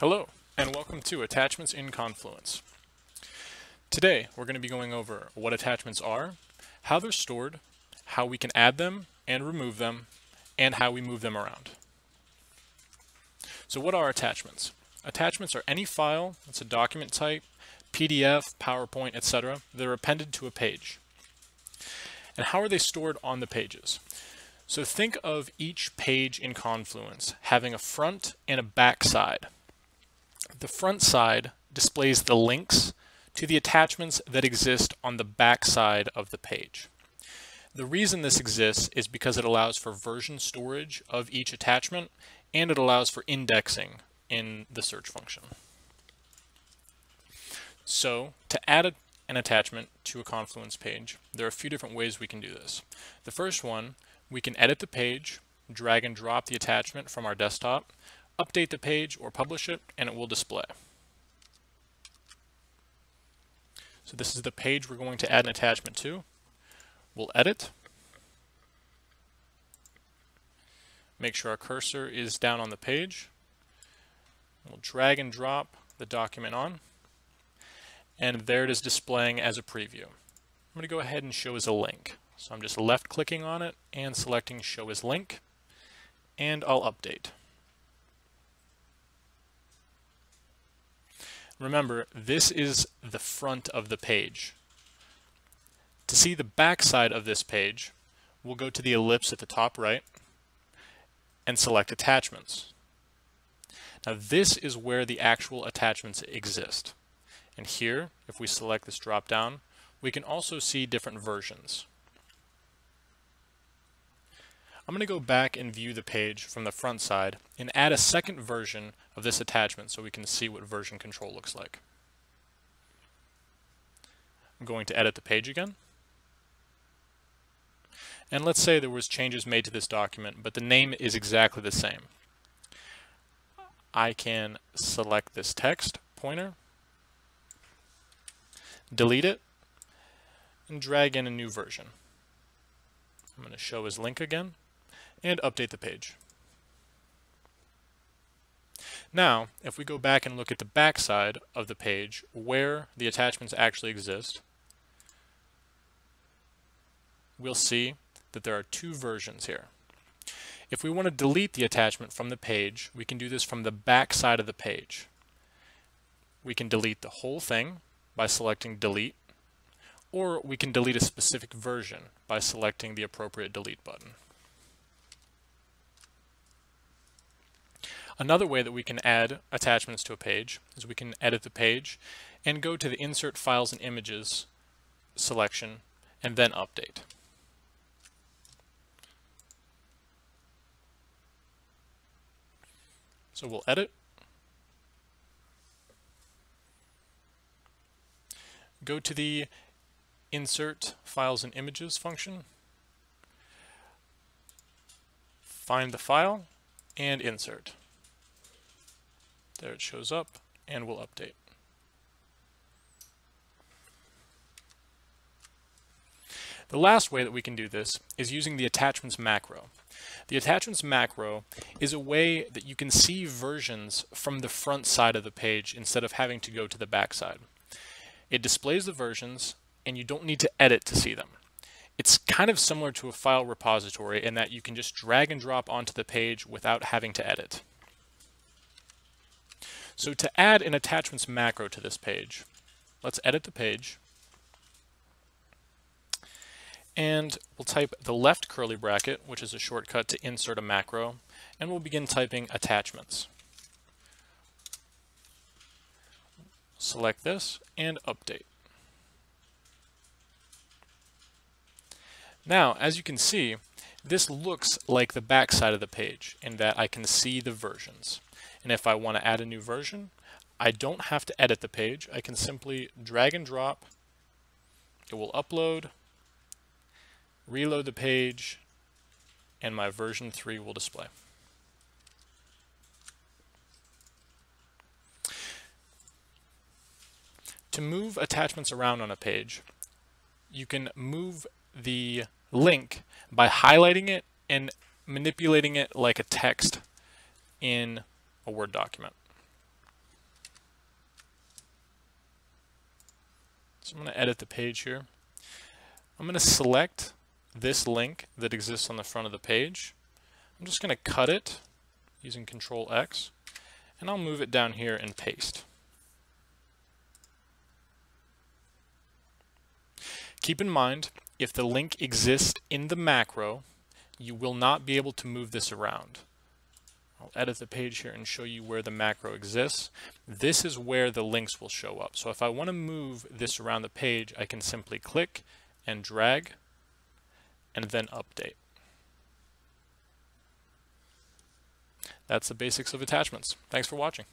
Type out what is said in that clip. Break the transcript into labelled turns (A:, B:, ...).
A: Hello, and welcome to Attachments in Confluence. Today, we're going to be going over what attachments are, how they're stored, how we can add them and remove them, and how we move them around. So what are attachments? Attachments are any file that's a document type, PDF, PowerPoint, etc. that are appended to a page. And how are they stored on the pages? So think of each page in Confluence having a front and a back side. The front side displays the links to the attachments that exist on the back side of the page. The reason this exists is because it allows for version storage of each attachment and it allows for indexing in the search function. So to add a, an attachment to a Confluence page, there are a few different ways we can do this. The first one we can edit the page, drag and drop the attachment from our desktop, update the page or publish it, and it will display. So this is the page we're going to add an attachment to. We'll edit. Make sure our cursor is down on the page. We'll drag and drop the document on. And there it is displaying as a preview. I'm going to go ahead and show as a link. So I'm just left clicking on it and selecting show as link and I'll update. Remember, this is the front of the page. To see the back side of this page, we'll go to the ellipse at the top right and select attachments. Now this is where the actual attachments exist. And here, if we select this drop down, we can also see different versions. I'm going to go back and view the page from the front side and add a second version of this attachment so we can see what version control looks like. I'm going to edit the page again. And let's say there was changes made to this document, but the name is exactly the same. I can select this text pointer, delete it, and drag in a new version. I'm going to show as link again and update the page. Now, if we go back and look at the back side of the page where the attachments actually exist, we'll see that there are two versions here. If we want to delete the attachment from the page, we can do this from the back side of the page. We can delete the whole thing by selecting delete, or we can delete a specific version by selecting the appropriate delete button. Another way that we can add attachments to a page is we can edit the page and go to the Insert Files and Images selection and then Update. So we'll edit, go to the Insert Files and Images function, find the file, and insert. There it shows up and we'll update. The last way that we can do this is using the attachments macro. The attachments macro is a way that you can see versions from the front side of the page instead of having to go to the back side. It displays the versions and you don't need to edit to see them. It's kind of similar to a file repository in that you can just drag and drop onto the page without having to edit. So to add an attachments macro to this page, let's edit the page. And we'll type the left curly bracket, which is a shortcut to insert a macro, and we'll begin typing attachments. Select this and update. Now, as you can see, this looks like the back side of the page in that I can see the versions. And if I want to add a new version, I don't have to edit the page. I can simply drag and drop. It will upload, reload the page, and my version 3 will display. To move attachments around on a page, you can move the link by highlighting it and manipulating it like a text in a Word document. So I'm going to edit the page here. I'm going to select this link that exists on the front of the page. I'm just going to cut it using Control X, and I'll move it down here and paste. Keep in mind, if the link exists in the macro, you will not be able to move this around. I'll edit the page here and show you where the macro exists. This is where the links will show up. So if I want to move this around the page, I can simply click and drag and then update. That's the basics of attachments. Thanks for watching.